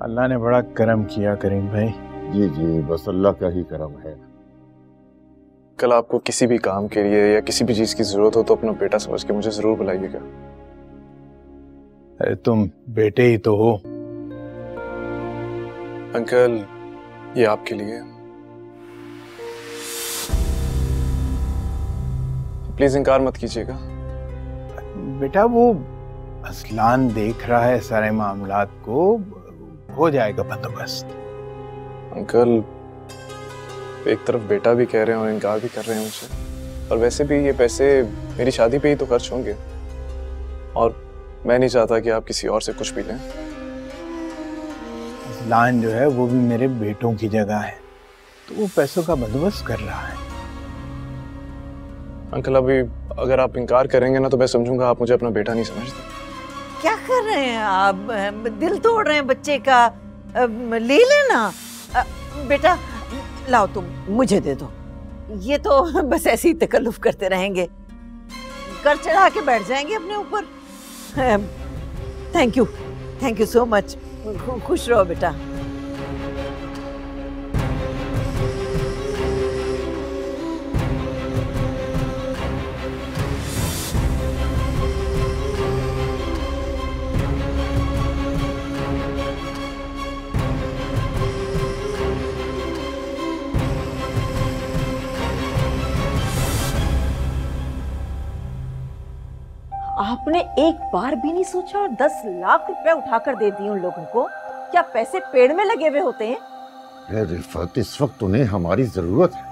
अल्लाह ने बड़ा करम किया करीम भाई। जी जी बस अल्लाह का ही करम है। कल आपको किसी भी काम के लिए या किसी भी चीज़ की ज़रूरत हो तो अपना बेटा समझ के मुझे ज़रूर बुलाइएगा। अरे तुम बेटे ही तो हो। अंकल ये आपके लिए। प्लीज़ इनकार मत कीजिएगा। बेटा वो असलान देख रहा है सारे मामला को हो जाएगा बंदोबस्त। अंकल एक तरफ़ बेटा भी कह रहे हैं और इनकार भी कर रहे हैं मुझे। और वैसे भी ये पैसे मेरी शादी पे ही तो खर्च होंगे। और मैं नहीं चाहता कि आप किसी और से कुछ भी लें। असलान जो है वो भी मेरे बेटों की जगह है। तो वो पैसों का बंदोबस्त कर रहा है। अंकल अभी अगर आप इनकार करेंगे ना तो मैं समझूँगा आप मुझे अपना बेटा नहीं समझते। क्या कर रहे हैं आप? दिल तोड़ रहे हैं बच्चे का। ले लेना। बेटा लाओ तुम मुझे दे दो। ये तो बस ऐसे ही तकल्लुफ करते रहेंगे। कर चढ़ा के बैठ जाएँगे अपने ऊपर। Thank you thank you so much खुश रहो बेटा आपने एक बार भी नहीं सोचा और दस लाख रुपए उठाकर दे दिए उन लोगों को? क्या पैसे पेड़ में लगे हुए होते हैं? रिफत इस वक्त उन्हें हमारी ज़रूरत है।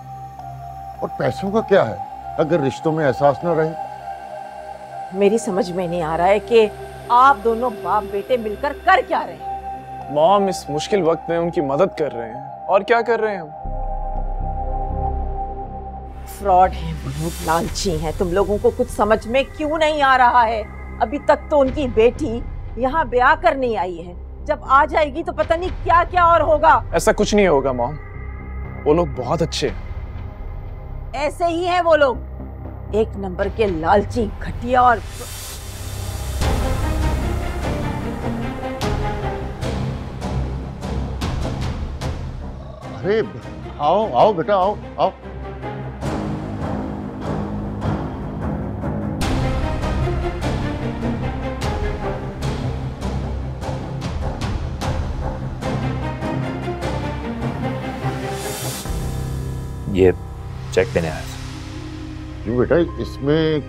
और पैसों का क्या है? अगर रिश्तों में एहसास न रहे? मेरी समझ में नहीं आ रहा है कि आप दोनों बाप बेटे मिलकर कर क्या रहे हैं? मॉम इस मुश्किल वक्त में उनकी मदद कर रहे हैं। और क्या कर रहे हैं हम? फ्रॉड है वो लोग लालची हैं। तुम लोगों को कुछ समझ में क्यों नहीं आ रहा है? अभी तक तो उनकी बेटी यहाँ ब्याह कर नहीं आई है। जब आ जाएगी तो पता नहीं क्या क्या और होगा। ऐसा कुछ नहीं होगा मॉम। वो लोग बहुत अच्छे ऐसे ही हैं वो लोग। एक नंबर के लालची घटिया और अरे आओ आओ बेटा आओ आओ। ये चेक देने आया था। क्यों बेटा इसमें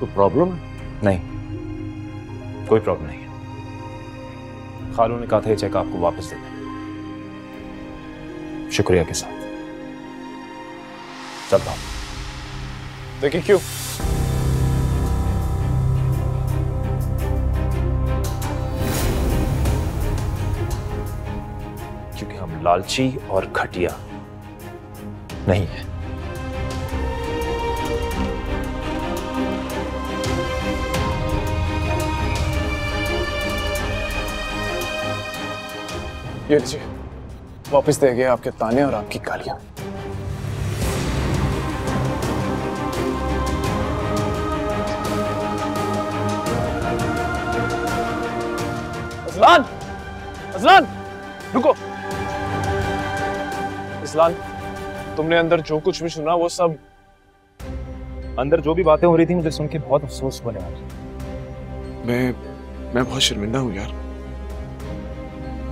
कोई प्रॉब्लम है? नहीं कोई प्रॉब्लम नहीं है। खालू ने कहा था ये चेक आपको वापस दे दें शुक्रिया के साथ। चलता हूँ देखिए क्यों? क्योंकि हम लालची और घटिया नहीं। है ये लीजिए वापस दे गए आपके ताने और आपकी गालियाँ। अजलान अजलान रुको। इस्लान तुमने अंदर जो कुछ भी सुना वो सब अंदर जो भी बातें हो रही थी मुझे सुन के बहुत अफसोस होने वाला मैं मैं बहुत शर्मिंदा हूँ यार।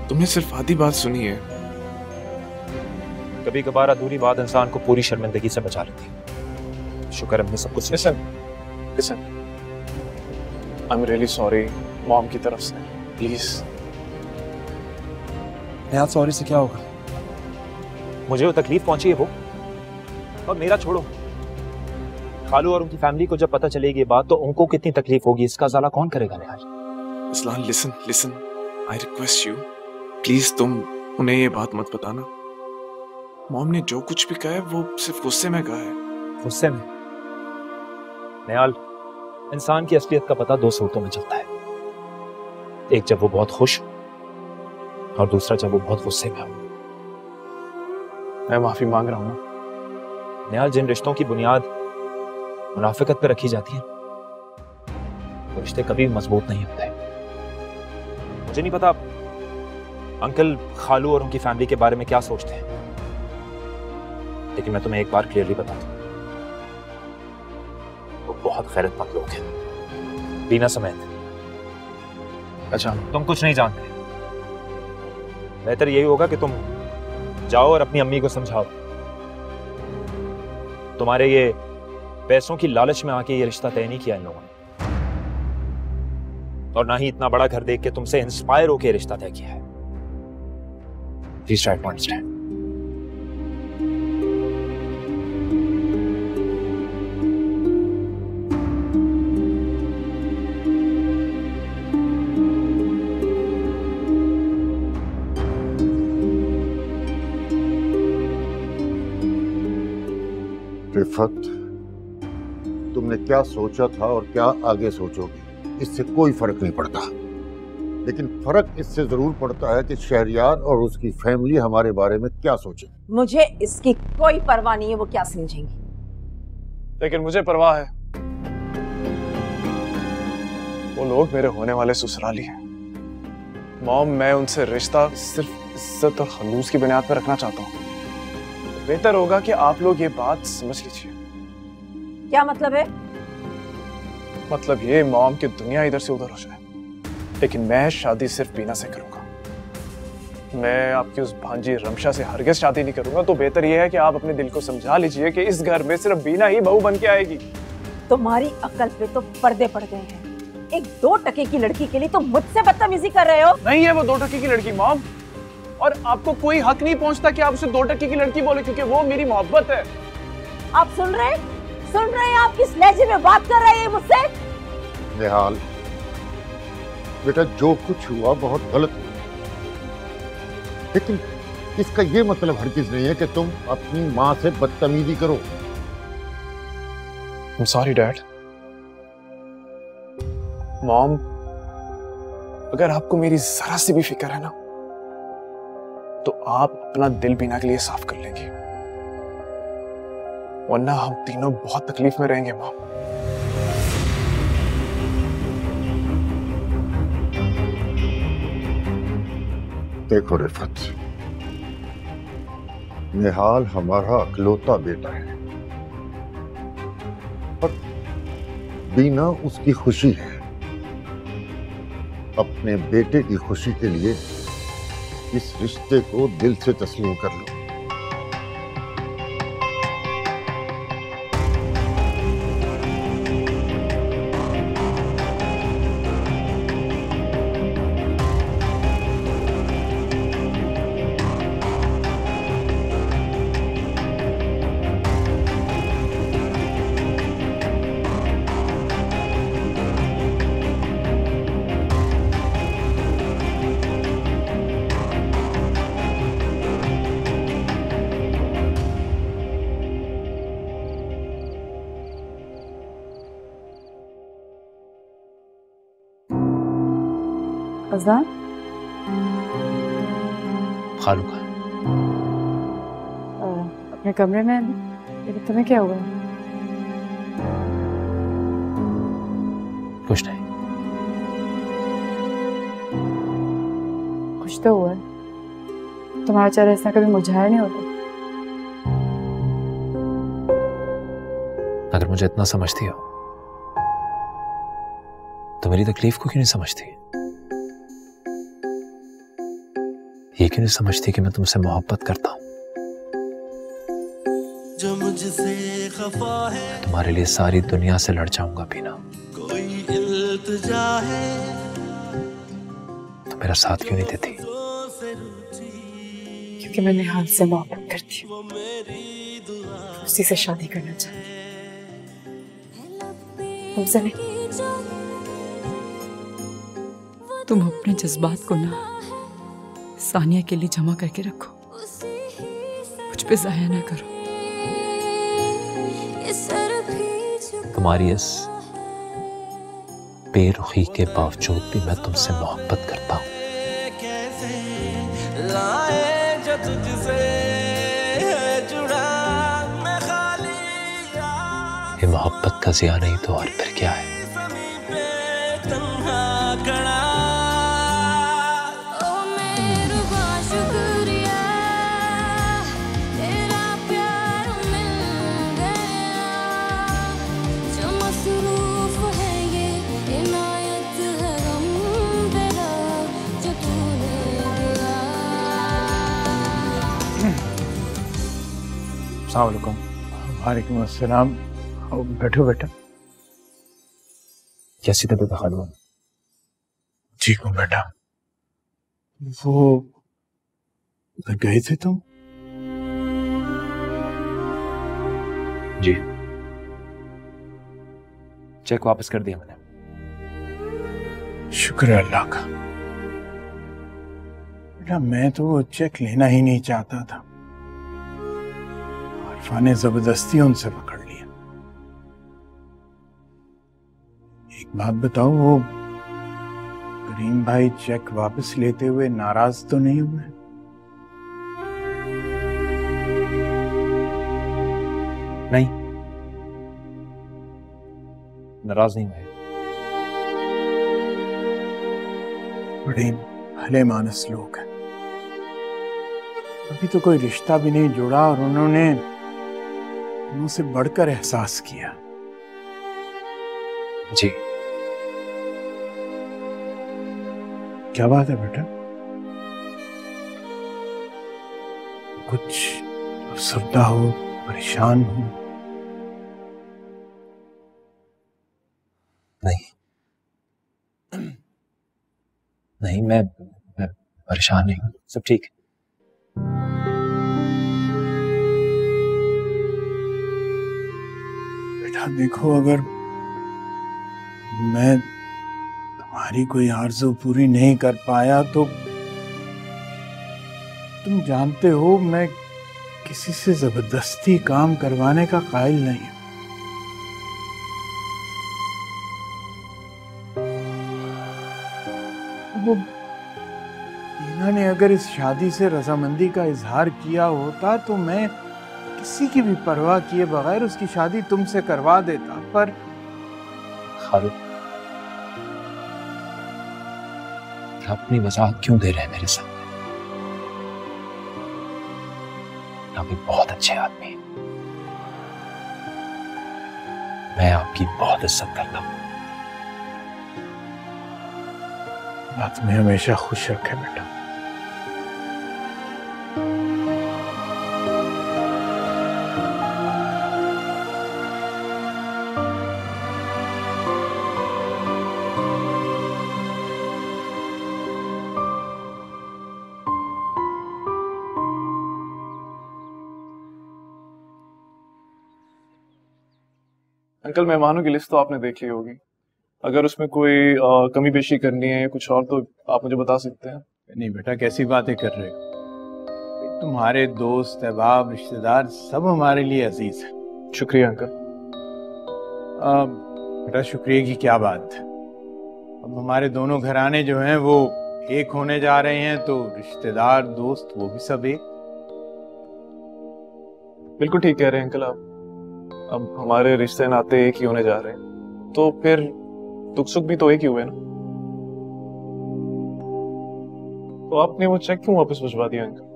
तुमने सिर्फ़ आधी बात सुनी है। कभी कभार अधूरी बात इंसान को पूरी शर्मिंदगी से बचा लेती है। शुक्र हमने सब कुछ listen listen I am really sorry mom की तरफ़ से. प्लीज़ यार सॉरी से क्या होगा? मुझे वो तकलीफ़ पहुँची है वो। और मेरा छोड़ो। खालू और उनकी फैमिली को जब पता चलेगी बात तो उनको कितनी तकलीफ़ होगी इसका ज़ाला कौन करेगा Nihal Islam listen listen I request you please तुम उन्हें ये बात मत बताना। मॉम ने जो कुछ भी कहा है वो सिर्फ़ गुस्से में कहा है। गुस्से में? निहाल इंसान की असलियत का पता दो सूरतों में चलता है। एक जब वो बहुत खुश और दूसरा जब वो बहुत गुस्से में हो। मैं माफ़ी मांग रहा हूँ निहाल जिन रिश्तों की बुनियाद मुनाफिकत पर रखी जाती है, वो रिश्ते कभी मज़बूत नहीं होते। मुझे नहीं पता अंकल, खालू और उनकी फैमिली के बारे में क्या सोचते हैं। लेकिन मैं तुम्हें एक बार क्लियरली बताता हूँ वो बहुत गैरतमंद लोग हैं। बीना समेत। अच्छा तुम कुछ नहीं जानते। बेहतर यही होगा कि तुम जाओ और अपनी अम्मी को समझाओ। तुम्हारे ये पैसों की लालच में आके ये रिश्ता तय नहीं किया इन लोगों ने। और ना ही इतना बड़ा घर देख के तुमसे इंस्पायर होके रिश्ता तय किया है। Please try to understand Rifat तुमने क्या सोचा था और क्या आगे सोचोगे? इससे कोई फ़र्क नहीं पड़ता। लेकिन फ़र्क इससे ज़रूर पड़ता है कि शहरियार और उसकी फैमिली हमारे बारे में क्या सोचे। मुझे इसकी कोई परवाह नहीं है वो क्या समझेंगी? लेकिन मुझे परवाह है। वो लोग मेरे होने वाले ससुराली हैं। मॉम मैं उनसे रिश्ता सिर्फ़ इज़्ज़त और खलूस की बुनियाद पर रखना चाहता हूँ। बेहतर होगा कि आप लोग ये बात समझ लीजिए। क्या मतलब है? मतलब ये मॉम की दुनिया इधर से उधर हो जाए। लेकिन मैं शादी सिर्फ़ बीना से करूँगा। मैं आपकी उस भांजी रमशा से हरगिज शादी नहीं करूँगा तो बेहतर यह है कि आप अपने दिल को समझा लीजिए कि इस घर में सिर्फ़ बीना ही बहू बन के आएगी। तुम्हारी अकल पे तो पर्दे पड़ गए हैं। एक दो टके की लड़की के लिए तुम मुझसे बदतमीजी कर रहे हो। नहीं है वो दो टके की लड़की मॉम। और आपको कोई हक नहीं पहुँचता कि आप उसे दो टके की लड़की बोले क्योंकि वो मेरी मोहब्बत है। आप सुन रहे सुन रहे हैं आप किस लहजे में बात कर रहे हैं मुझसे? निहाल बेटा जो कुछ हुआ बहुत गलत हुआ। लेकिन इसका ये मतलब हर चीज़ नहीं है कि तुम अपनी माँ से बदतमीजी करो। सॉरी डैड मॉम अगर आपको मेरी जरा सी भी फ़िक्र है ना तो आप अपना दिल बीना के लिए साफ़ कर लेंगे। वरना हम तीनों बहुत तकलीफ़ में रहेंगे मॉम देखो रिफत, निहाल हमारा अकलौता बेटा है। और बीना उसकी खुशी है। अपने बेटे की खुशी के लिए इस रिश्ते को दिल से तस्लीम कर लो। अपने कमरे में लेकिन तुम्हें क्या हुआ? कुछ नहीं। कुछ तो हुआ है। तुम्हारा चेहरा ऐसा कभी मुरझाया नहीं होता। अगर मुझे इतना समझती हो तो मेरी तकलीफ़ को क्यों नहीं समझती? ये क्यों नहीं समझती कि मैं तुमसे मोहब्बत करता हूँ? मुझसे खफा है। तुम्हारे लिए सारी दुनिया से लड़ जाऊँगा बिना। कोई इल्तिजा है। तो मेरा साथ क्यों नहीं देती? क्योंकि मैं निहाल से मोहब्बत करती हूँ। उसी से शादी करना चाहती हूँ। नहीं तुम अपने जज्बात को ना सानिया के लिए जमा करके रखो। मुझ पे जाया ना करो। तुम्हारी इस बेरुखी के बावजूद भी मैं तुमसे मोहब्बत करता हूँ। ये मोहब्बत का जिया नहीं तो और फिर क्या है? सलामकुम वालेकुम। अस्सलाम। बैठो बेटा कैसी तबीयत है खालू ठीक हूँ बेटा वो गए थे तुम? जी। चेक वापस कर दिया मैंने। शुक्र है अल्लाह का। बेटा मैं तो वो चेक लेना ही नहीं चाहता था। आरफा ने ज़बरदस्ती उनसे पकड़ लिया एक बात बताओ वो करीम भाई चेक वापस लेते हुए नाराज़ तो नहीं हुए? नहीं। नाराज़ नहीं हुए। बड़े भले मानस लोग हैं। अभी तो कोई रिश्ता भी नहीं जुड़ा और उन्होंने मुझसे बढ़कर एहसास किया। जी। क्या बात है बेटा? कुछ अफसरदा हो परेशान हो? नहीं। नहीं मैं मैं परेशान नहीं हूँ। सब ठीक है। बेटा देखो, अगर मैं तुम्हारी कोई आरज़ू पूरी नहीं कर पाया तो तुम जानते हो मैं किसी से ज़बरदस्ती काम करवाने का कायल नहीं हूँ। वो टीना ने अगर इस शादी से रजामंदी का इजहार किया होता तो मैं किसी की भी परवाह किए बगैर उसकी शादी तुमसे करवा देता पर खालू अपनी वजाहत क्यों दे रहे हैं मेरे सामने? आप एक बहुत अच्छे आदमी हैं। मैं आपकी बहुत इज़्ज़त करता हूँ। में हमेशा खुश रखे बेटा। अंकल मेहमानों की लिस्ट तो आपने देख ली होगी। अगर उसमें कोई अ, कमी पेशी करनी है या कुछ और तो आप मुझे बता सकते हैं? नहीं बेटा कैसी बातें कर रहे हो? तुम्हारे दोस्त अहबाब रिश्तेदार सब हमारे लिए अज़ीज़ हैं। शुक्रिया अंकल आ, बेटा शुक्रिया की क्या बात? अब हमारे दोनों घराने जो हैं वो एक होने जा रहे हैं तो रिश्तेदार दोस्त वो भी सब एक। बिल्कुल ठीक कह रहे हैं अंकल आप। अब हमारे रिश्ते नाते एक ही होने जा रहे हैं। तो फिर दुख सुख भी तो एक ही हुए ना। तो आपने वो चेक क्यों वापस भिजवा दिया अंकल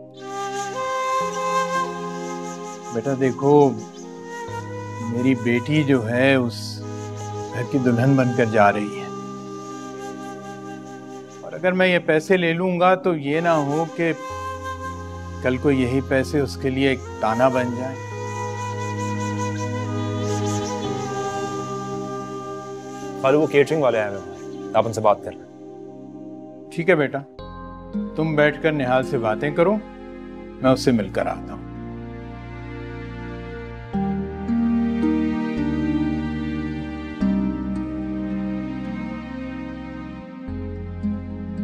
बेटा देखो, मेरी बेटी जो है, उस घर की दुल्हन बनकर जा रही है। और अगर मैं ये पैसे ले लूँगा तो ये ना हो कि कल को यही पैसे उसके लिए एक ताना बन जाए। खालू वो केटरिंग वाले आए हुए हैं। आप उनसे बात कर लें। ठीक है बेटा। तुम बैठकर निहाल से बातें करो मैं उससे मिलकर आता हूँ।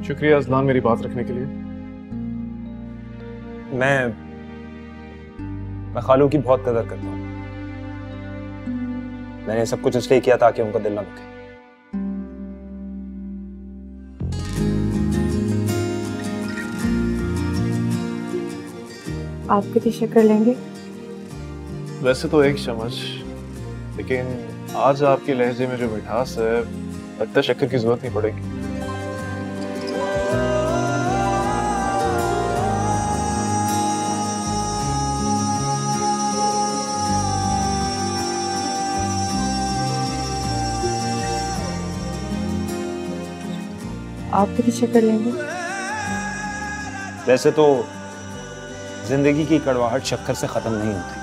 शुक्रिया अजलान मेरी बात रखने के लिए। मैं मैं खालू की बहुत कदर करता हूँ। मैंने सब कुछ इसलिए किया ताकि उनका दिल ना दुखे। आप कितनी शक्कर लेंगे। वैसे तो एक चम्मच लेकिन आज आपके लहजे में जो मिठास है लगता है शक्कर की ज़रूरत नहीं पड़ेगी। आप कितनी शक्कर लेंगे। वैसे तो ज़िंदगी की कड़वाहट शक्कर से खत्म नहीं होती।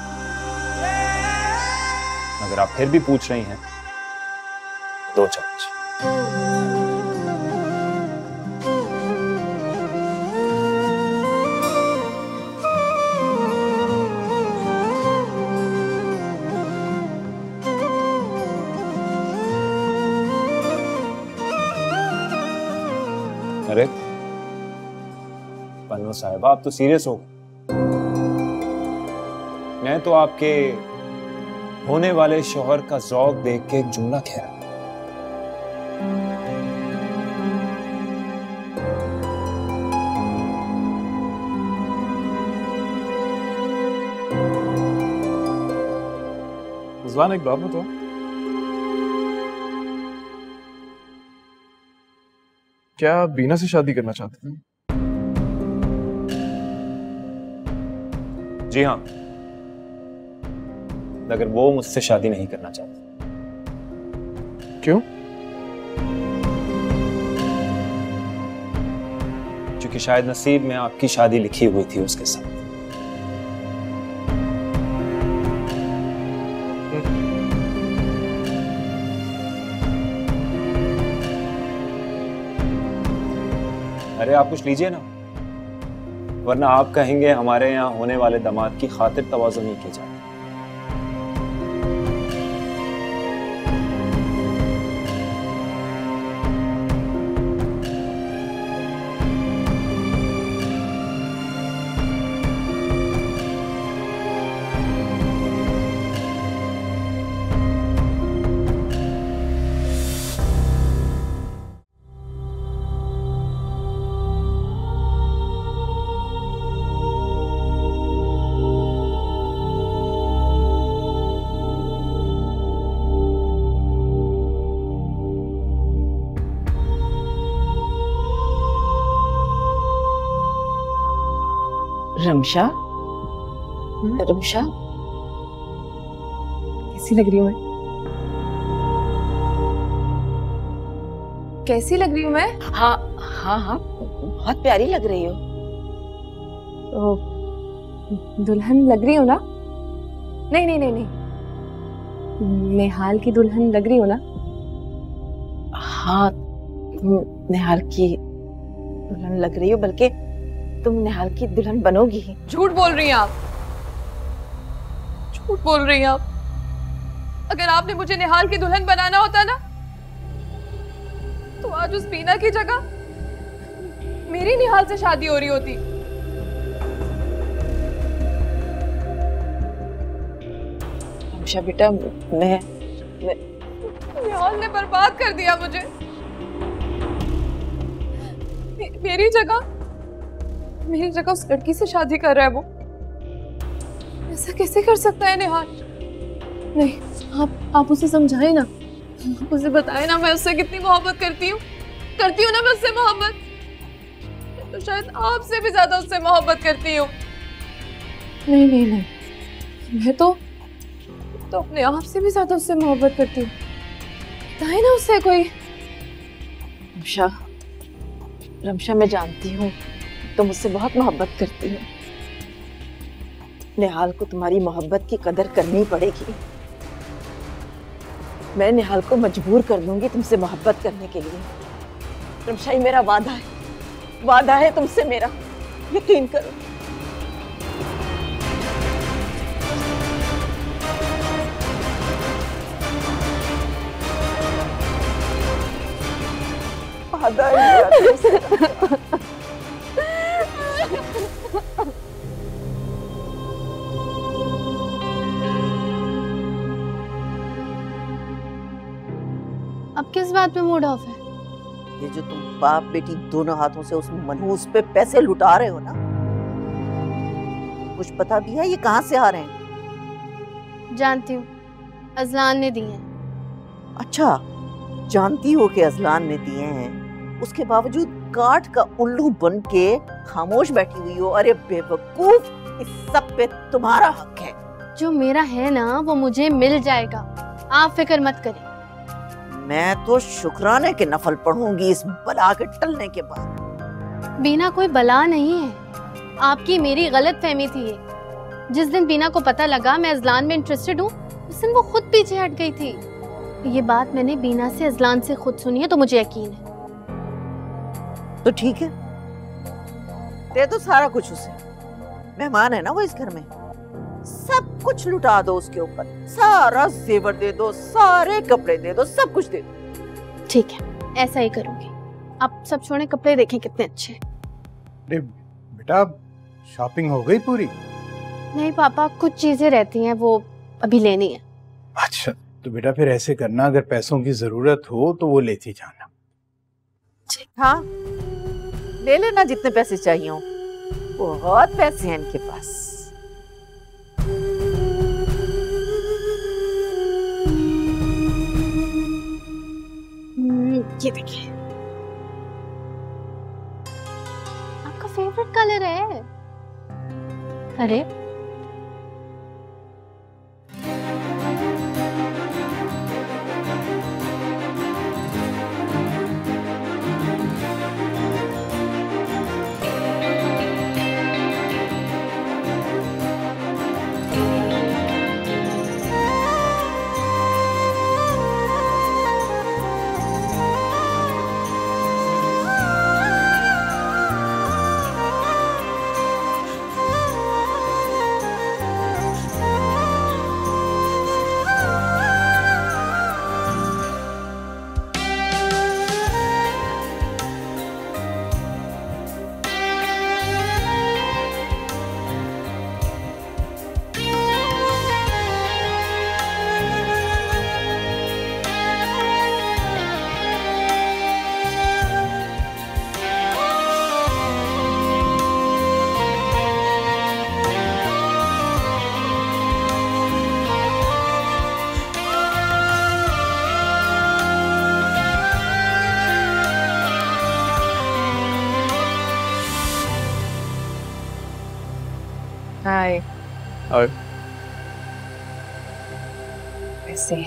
अगर आप फिर भी पूछ रही हैं, दो चम्मच अरे, पन्नो साहिबा, आप तो सीरियस हो मैं तो आपके होने वाले शोहर का जौक देख के एक जुमला कह रहा हूँ। एक बात बताओ क्या बीना से शादी करना चाहते हैं जी हाँ। मगर वो मुझसे शादी नहीं करना चाहती। क्यों? क्योंकि शायद नसीब में आपकी शादी लिखी हुई थी उसके साथ। अरे आप कुछ लीजिए ना। वरना आप कहेंगे हमारे यहाँ होने वाले दामाद की खातिर तोज़ुन नहीं की जाती। रमशा? रमशा? कैसी लग रही हूँ मैं? कैसी लग रही हूँ मैं? हाँ हाँ हाँ बहुत प्यारी लग रही हो। तो दुल्हन लग रही हो ना? नहीं नहीं नहीं नहीं। नेहाल की दुल्हन लग रही हो ना? हाँ निहाल की दुल्हन लग रही हो बल्कि तुम निहाल की दुल्हन बनोगी ही। झूठ बोल रही हैं आप। झूठ बोल रही हैं आप। अगर आपने मुझे निहाल की दुल्हन बनाना होता ना तो आज उस बीना की जगह मेरी निहाल से शादी हो रही होती। रमशा बेटा मैं निहाल ने बर्बाद कर दिया मुझे। मे- मेरी जगह मेरी जगह उस लड़की से शादी कर रहा है वो। ऐसा कैसे कर सकता है निहाल? नहीं, आप आप उसे समझाए ना। उसे बताए ना मैं उससे कितनी मोहब्बत करती हूँ। करती हूँ ना मैं उससे मोहब्बत। तो शायद आपसे भी ज़्यादा उससे मोहब्बत करती हूँ। नहीं नहीं नहीं। मैं तो तो अपने आप से भी ज़्यादा उससे मोहब्बत करती हूँ। बताए ना उससे कोई। रमशा रमशा, मैं जानती हूँ। तुम मुझसे बहुत मोहब्बत करती हो। निहाल को तुम्हारी मोहब्बत की कदर करनी पड़ेगी। मैं निहाल को मजबूर कर दूँगी तुमसे मोहब्बत करने के लिए। रमशा ये मेरा वादा है। वादा है तुमसे मेरा। यकीन करो। वादा है। किस बात पे मूड ऑफ़ है? ये जो तुम बाप बेटी दोनों हाथों से उस मनहूस पे पैसे लुटा रहे हो ना कुछ पता भी है ये कहाँ से आ रहे हैं? जानती हूँ। अजलान ने दी है। अच्छा जानती हो कि अजलान ने दिए हैं? उसके बावजूद काट का उल्लू बन के खामोश बैठी हुई हो अरे बेवकूफ़ इस सब पे तुम्हारा हक है। जो मेरा है ना वो मुझे मिल जाएगा। आप फ़िक्र मत करें। मैं तो शुक्राने के नफल पढ़ूँगी इस बला के टलने के बाद। बीना कोई बला नहीं है। आपकी मेरी गलत फहमी थी जिस दिन बीना को पता लगा मैं अजलान में इंटरेस्टेड हूँ उस दिन वो खुद पीछे हट गई थी। ये बात मैंने बीना से अजलान से खुद सुनी है तो मुझे यकीन है। तो ठीक है। दे तो सारा कुछ उसे। मेहमान है ना वो इस घर में? सब कुछ लुटा दो उसके ऊपर। सारा जेवर दे दो सारे कपड़े दे दो सब कुछ दे दो। ठीक है ऐसा ही करूँगी। आप सब छोड़े कपड़े देखें कितने अच्छे। अरे बेटा शॉपिंग हो गई पूरी? नहीं पापा कुछ चीज़ें रहती हैं वो अभी लेनी है। अच्छा तो बेटा फिर ऐसे करना अगर पैसों की ज़रूरत हो तो वो लेती जाना। हाँ ले लेना जितने पैसे चाहिए हो। बहुत पैसे हैं इनके पास। ये देखिए। आपका फेवरेट कलर है। अरे।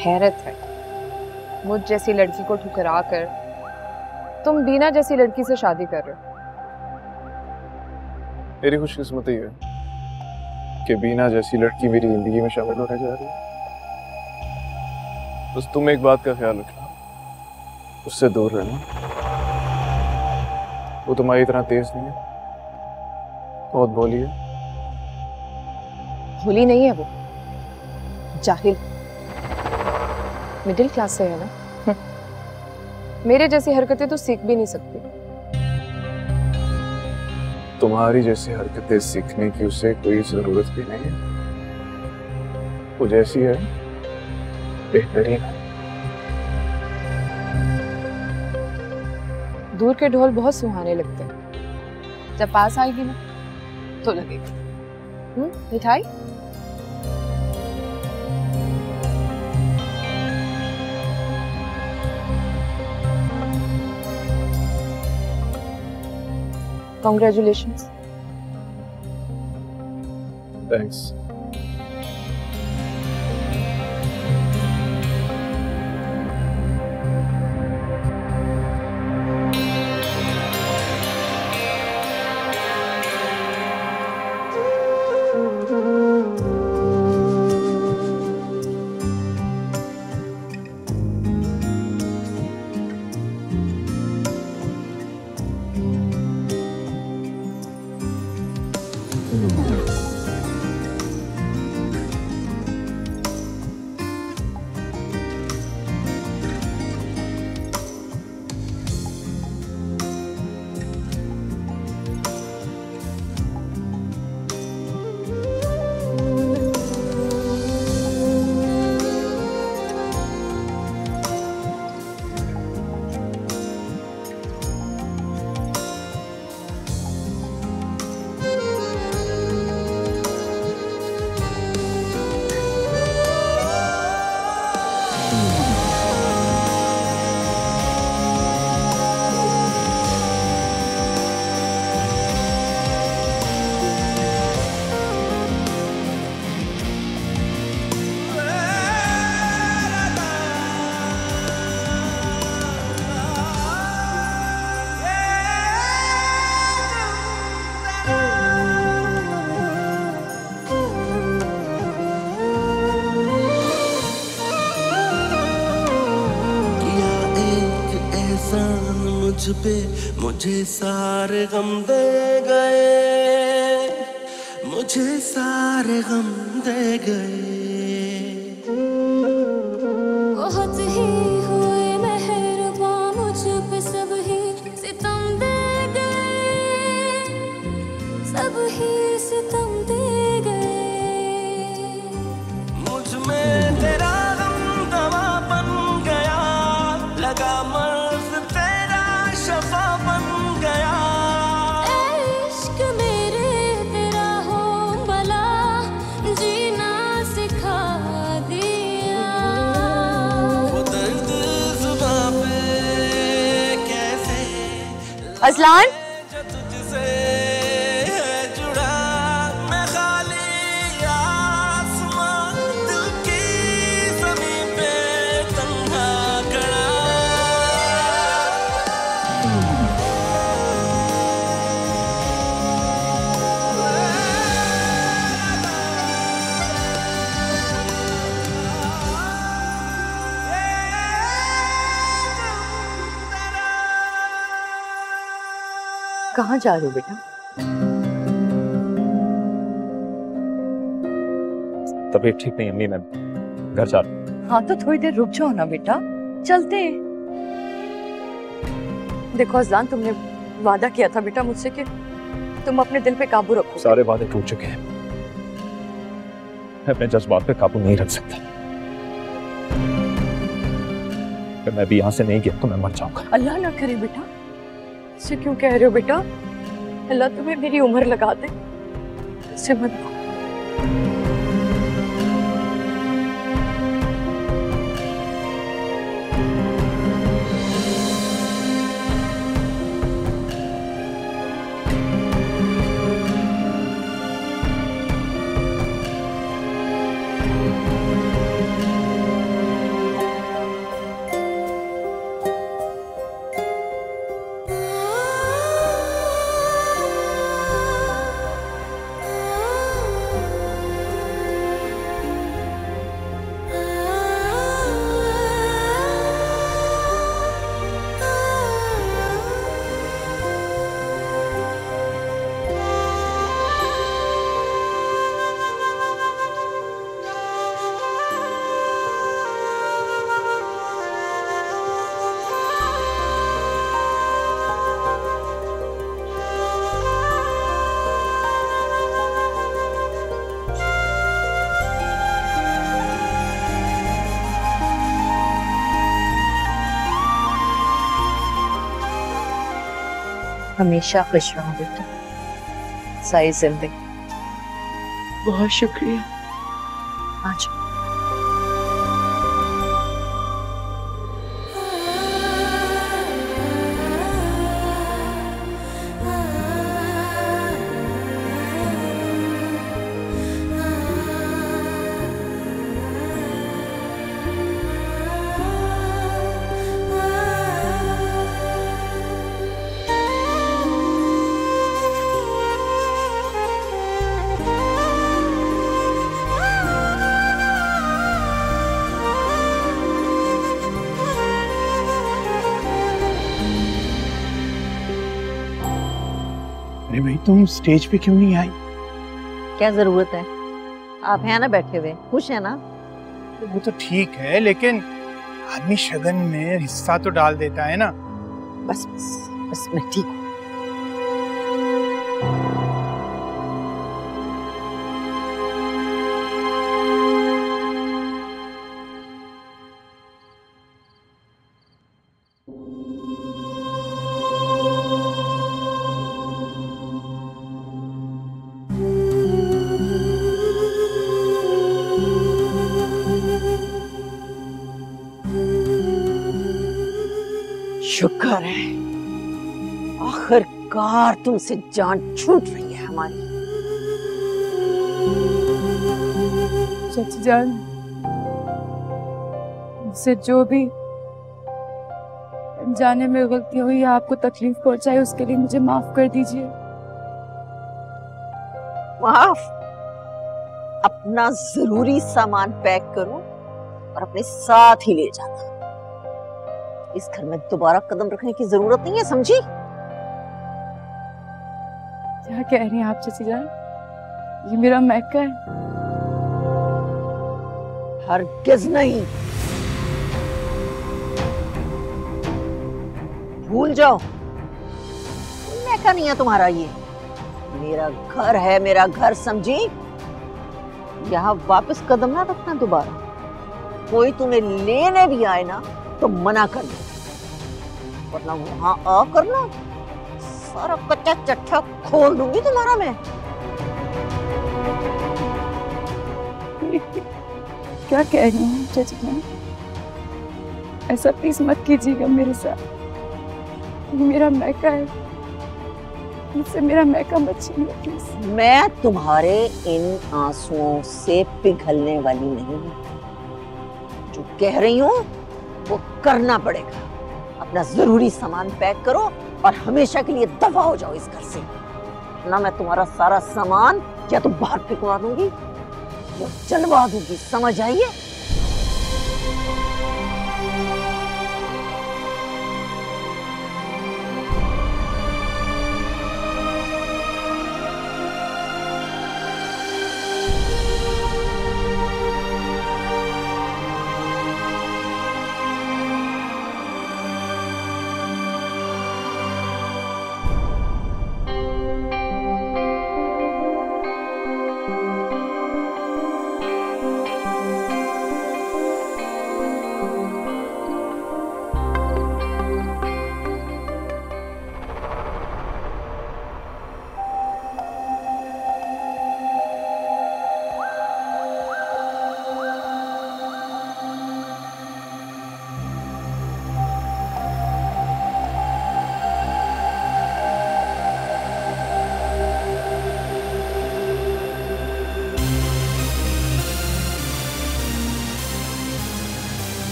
हैरत है। मुझ जैसी लड़की को ठुकरा कर तुम बीना जैसी लड़की से शादी कर रहे हो। मेरी खुशकिस्मती है कि बीना जैसी लड़की मेरी ज़िंदगी में शामिल होने जा रही है। बस तुम एक बात का ख्याल रखना उससे दूर रहना। वो तुम्हारी इतना तेज नहीं है। बहुत भोली है। भोली नहीं है वो। जाहिल। मिडिल क्लास से है ना? मेरे जैसी हरकतें तो सीख भी नहीं सकती। तुम्हारी जैसी हरकतें सीखने की उसे कोई ज़रूरत भी नहीं है। वो जैसी है बेहतरीन है। दूर के ढोल बहुत सुहाने लगते हैं। जब पास आएगी ना तो लगेगी। हम्म, मिठाई? Congratulations. Thanks. सारे गम अजलान कहाँ जा रहे हो बेटा? तबीयत ठीक नहीं अम्मी मैं घर जा रहा हूँ। हाँ तो थोड़ी देर रुक जाओ ना बेटा। चलते हैं। देखो अजान तुमने वादा किया था बेटा मुझसे कि तुम अपने दिल पे काबू रखो सारे वादे टूट चुके हैं। मैं अपने जज्बात पे काबू नहीं रख सकता। अगर मैं भी यहाँ से नहीं गया तो मैं मर जाऊँगा। अल्लाह ना करे बेटा। इसे क्यों कह रहे हो बेटा? अल्लाह तुम्हें मेरी उम्र लगा दे। मत हमेशा खुश रहो बेटा सारी ज़िंदगी। बहुत शुक्रिया। आज तुम स्टेज पे क्यों नहीं आई? क्या ज़रूरत है? आप हैं ना बैठे हुए। खुश है ना? वो तो ठीक है लेकिन आदमी शगन में हिस्सा तो डाल देता है ना। बस बस बस मैं ठीक हूँ। शुक्र है। आखिरकार तुमसे जान छूट रही है हमारी। जान मुझसे जो भी जाने में गलती हुई आपको तकलीफ़ पहुंचाई उसके लिए मुझे माफ़ कर दीजिए। माफ़? अपना ज़रूरी सामान पैक करो और अपने साथ ही ले जाना। इस घर में दोबारा कदम रखने की ज़रूरत नहीं है समझी? क्या कह रही हैं आप चाची जान? ये मेरा मैका है। हरगिज नहीं। भूल जाओ। मैका नहीं है तुम्हारा ये। मेरा घर है मेरा घर समझी? यहाँ वापस कदम ना रखना दोबारा। कोई तुम्हें लेने भी आए ना तो मना कर दो। वरना वहाँ आकर ना सारा कच्चा चट्टा खोल दूँगी तुम्हारा मैं। क्या कह रही हैं चाची जान ऐसा प्लीज़ मत कीजिएगा मेरे साथ। ये मेरा मैका है। मुझसे मेरा मैका मत छीनिए प्लीज़ मैं तुम्हारे इन आंसुओं से पिघलने वाली नहीं हूँ। जो कह रही हूँ वो करना पड़ेगा। अपना ज़रूरी सामान पैक करो और हमेशा के लिए दफ़ा हो जाओ इस घर से। ना मैं तुम्हारा सारा सामान या तो बाहर फेंकवा दूँगी, या जलवा दूँगी, समझ आइए?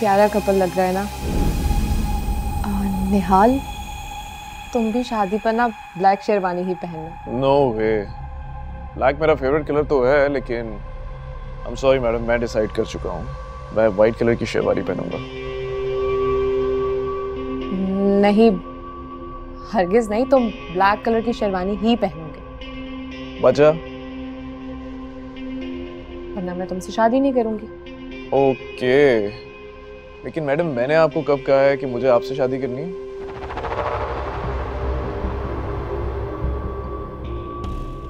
प्यारा कपल लग रहा है ना? आ, निहाल तुम भी शादी पर ना ब्लैक शेरवानी ही पहनना नो वे ब्लैक मेरा फेवरेट कलर तो है लेकिन आई एम सॉरी मैडम मैं डिसाइड कर चुका हूँ। मैं वाइट कलर की शेरवानी पहनूँगा। नहीं हरगिज नहीं तुम ब्लैक कलर की शेरवानी ही पहनोगे। बचा वरना मैं तुमसे शादी नहीं करूँगी। ओके लेकिन मैडम मैंने आपको कब कहा है कि मुझे आपसे शादी करनी है?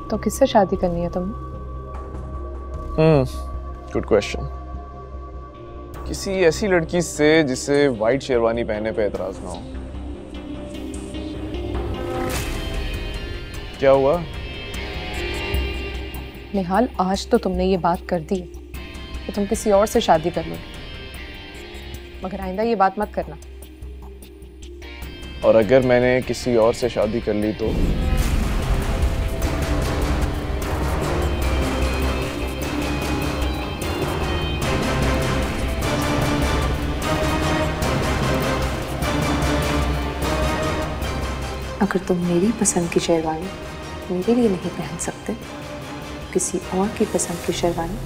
तो किससे शादी करनी है तुम? हम्म गुड क्वेश्चन किसी ऐसी लड़की से जिसे वाइट शेरवानी पहनने पे एतराज़ ना हो। क्या हुआ? निहाल आज तो तुमने ये बात कर दी। कि तुम किसी और से शादी कर लोगे। मगर आइंदा ये बात मत करना। और अगर मैंने किसी और से शादी कर ली तो? अगर तुम मेरी पसंद की शेरवानी मेरे लिए नहीं पहन सकते किसी और की पसंद की शेरवानी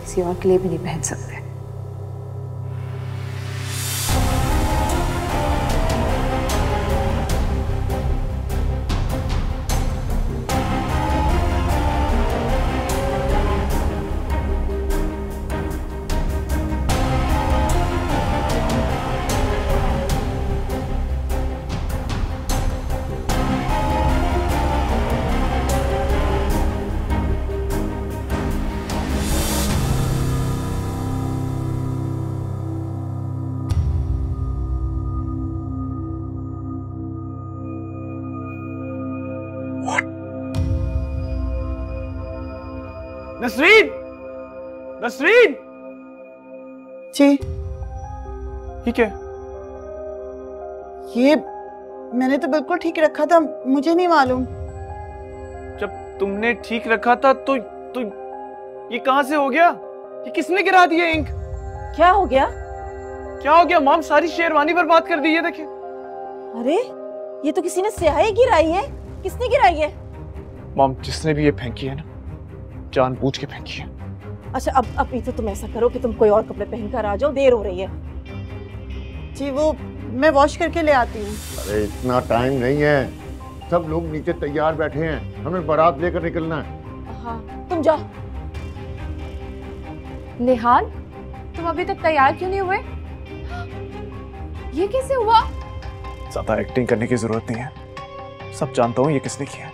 किसी और के लिए भी नहीं पहन सकते। जी। ठीक है ये मैंने तो बिल्कुल ठीक रखा था मुझे नहीं मालूम। जब तुमने ठीक रखा था तो तो ये कहाँ से हो गया? ये किसने गिरा दिया इंक? क्या हो गया? क्या हो गया? मॉम सारी शेरवानी पर बात कर दी है देखे अरे ये तो किसी ने स्याही गिराई है। किसने गिराई है? मॉम जिसने भी ये फेंकी है ना जानबूझ के फेंकी है। अच्छा अब अभी तो तुम ऐसा करो कि तुम कोई और कपड़े पहनकर आ जाओ देर हो रही है। जी वो मैं वॉश करके ले आती हूँ। अरे इतना टाइम नहीं है। सब लोग नीचे तैयार बैठे हैं। हमें बारात लेकर निकलना है। हाँ तुम जाओ। निहाल तुम अभी तक तैयार क्यों नहीं हुए? ये कैसे हुआ? ज़्यादा एक्टिंग करने की ज़रूरत नहीं है। सब जानता हूँ ये किसने किया। है